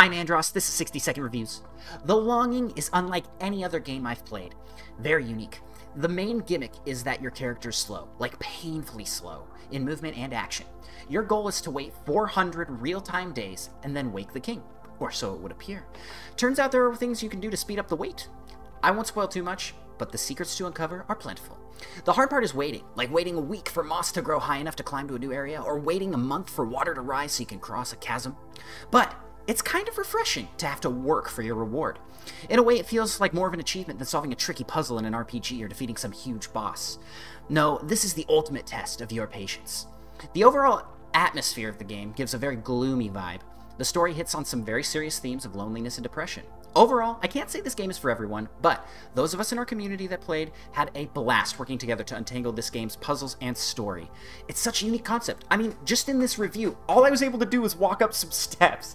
I'm Andros, this is 60 Second Reviews. The Longing is unlike any other game I've played. Very unique. The main gimmick is that your character's slow, like painfully slow, in movement and action. Your goal is to wait 400 real-time days and then wake the king, or so it would appear. Turns out there are things you can do to speed up the wait. I won't spoil too much, but the secrets to uncover are plentiful. The hard part is waiting, like waiting a week for moss to grow high enough to climb to a new area, or waiting a month for water to rise so you can cross a chasm. But it's kind of refreshing to have to work for your reward. In a way, it feels like more of an achievement than solving a tricky puzzle in an RPG or defeating some huge boss. No, this is the ultimate test of your patience. The overall atmosphere of the game gives a very gloomy vibe. The story hits on some very serious themes of loneliness and depression. Overall, I can't say this game is for everyone, but those of us in our community that played had a blast working together to untangle this game's puzzles and story. It's such a unique concept. I mean, just in this review, all I was able to do was walk up some steps.